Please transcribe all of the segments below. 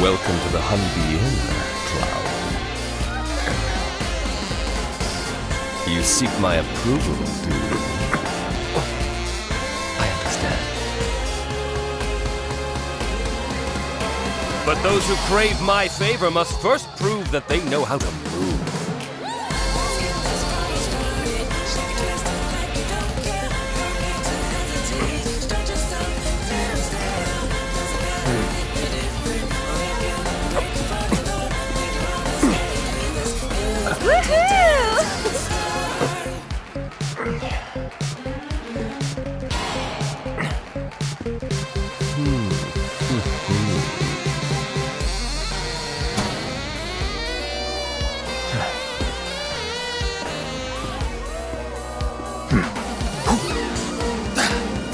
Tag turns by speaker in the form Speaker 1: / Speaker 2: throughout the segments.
Speaker 1: Welcome to the Honeybee Inn, Cloud. You seek my approval, do you? I understand. But those who crave my favor must first prove that they know how to move.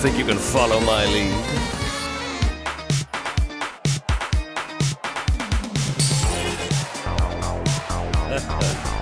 Speaker 1: Think you can follow my lead?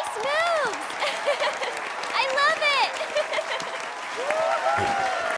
Speaker 1: nice moves. I love it.